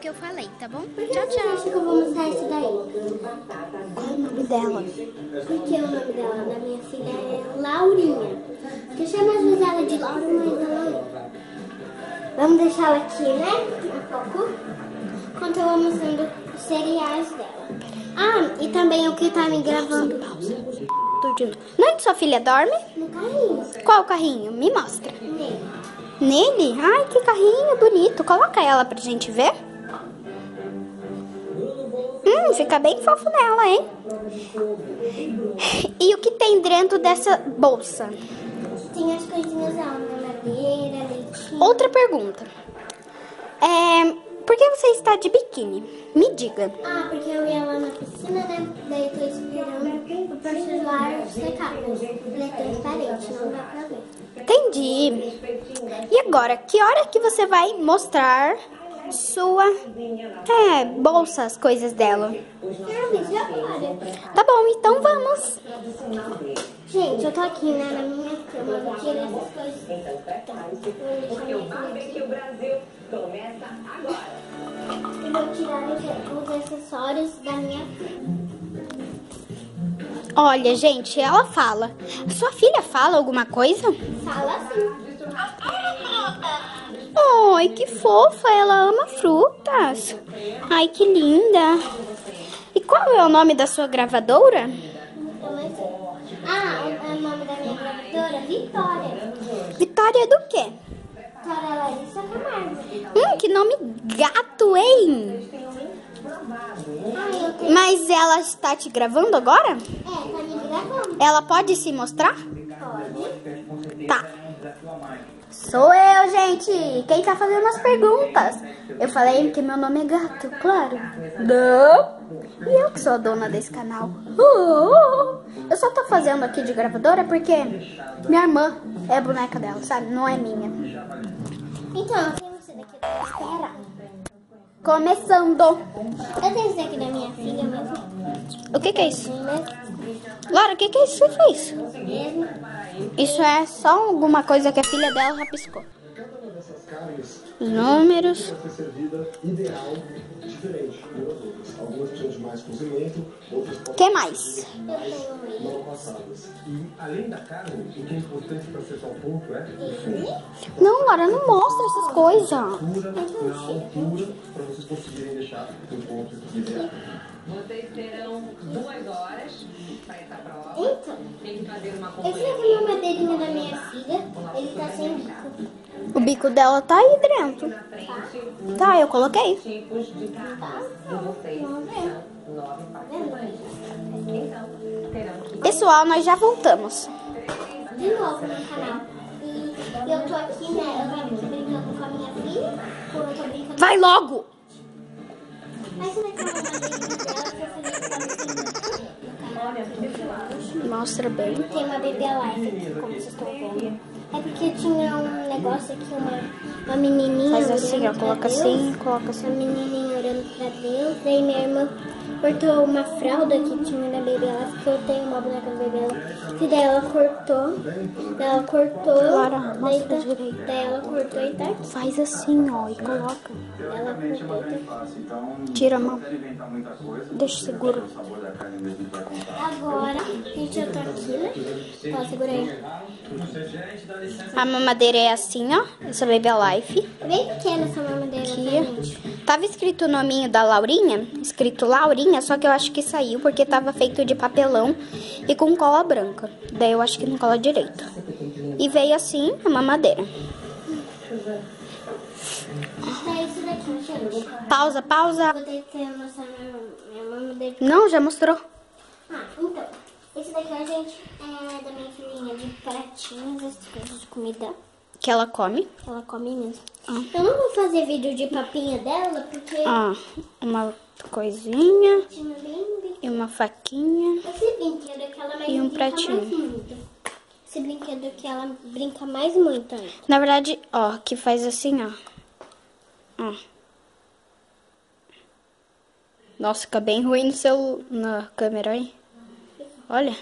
que eu falei, tá bom? Por que Tchau, você acha tchau. que eu vou mostrar isso daí? Qual é o nome dela? Porque o nome dela, da minha filha, é Laurinha. Que eu chamo às vezes ela de Laura, mas é Laurinha. Vamos deixar ela aqui, né? Um pouco. Enquanto eu vou mostrando os cereais dela. Ah, e também o que tá me gravando. Não é que sua filha dorme? No carrinho. Qual carrinho? Me mostra. Nele. Nele? Ai, que carrinho bonito. Coloca ela pra gente ver. Fica bem fofo nela, hein? E o que tem dentro dessa bolsa? Tem as coisinhas dela, mamadeira, leitinho. Outra pergunta. É, por que você está de biquíni? Me diga. Ah, porque eu ia lá na piscina, né? Daí tô esperando o parcelar secar. Ele é transparente, não dá pra ver. Entendi. E agora, que hora que você vai mostrar sua é, bolsa, as coisas dela? Tá bom, então vamos. Gente, eu tô aqui, né, na minha cama, eu vou tirar essas coisas. Tá. Vou deixar minha filha aqui. Brasil começa agora. E vou tirar os, os acessórios da minha filha. Olha, gente, ela fala. Sua filha fala alguma coisa? Fala assim. Ai, que fofa, ela ama frutas. Ai, que linda. E qual é o nome da sua gravadora? Ah, o, nome da minha gravadora? Vitória. Vitória do quê? Vitória Larissa Camargo. Hum, que nome gato, hein? Mas ela está te gravando agora? É, tá me gravando. Ela pode se mostrar? Pode. Tá. Sou eu, gente. Quem tá fazendo as perguntas? Eu falei que meu nome é gato, claro. Não. E eu que sou a dona desse canal. Uh! Eu só tô fazendo aqui de gravadora porque minha irmã é a boneca dela, sabe? Não é minha. Então, eu tenho esse daqui. Espera. Começando. Eu tenho esse daqui da minha filha mesmo. O que que é isso? Laura, o que que é isso que você fez? Mesmo. Isso é só alguma coisa que a filha dela rabiscou. Os números. O que mais? Não, Laura, não mostra essas coisas. altura na altura para vocês conseguirem deixar o ponto ideal. Vocês terão duas horas para essa prova. Então, Tem que fazer uma esse aqui uma madeirinha da minha filha. Ele tá sem bico. O bico dela tá aí dentro. Tá, eu coloquei. tipos de Tá? de? Então, Pessoal, nós já voltamos. De novo no canal. E eu tô aqui, né? Eu com a minha filha. Eu tô brincando. Vai logo! Mas você vai ter uma madeirinha dela pra fazer com Mostra bem. Tem uma bebê live aqui, como vocês estão vendo. É porque tinha um negócio aqui, uma, uma menininha. Faz assim, ó. Coloca assim, coloca assim. Uma menininha orando pra Deus. Daí minha irmã cortou uma fralda que tinha na bebê que eu tenho uma boneca da bebê. E daí ela cortou. Daí ela cortou. Clara, daí, tá- direito. daí ela cortou e tá aqui. Faz assim, ó, e coloca. Ela cortou tá. Tira a mão. Deixa seguro. Agora, gente, eu tô aqui, né? Ó, segura aí. A mamadeira é assim, ó. Essa Baby Life. Bem pequena essa mamadeira? Aqui. Tava escrito o nominho da Laurinha, escrito Laurinha, só que eu acho que saiu porque tava feito de papelão e com cola branca. Daí eu acho que não cola direito. E veio assim a mamadeira. Tá isso daqui, gente. Pausa, pausa. Vou ter que mostrar minha, minha mamadeira. Não, já mostrou. Ah, então. Esse daqui, ó, gente, é da minha filhinha de pratinhos, essas coisas de comida. Que ela come. Ela come mesmo. Eu não vou fazer vídeo de papinha dela, porque Ó, uma coisinha bem- e uma faquinha. Esse brinquedo que ela mais E um pratinho. Esse brinquedo que ela brinca mais muito. Na verdade, ó, que faz assim, ó. Ó. Nossa, fica bem ruim no seu na câmera aí. Olha.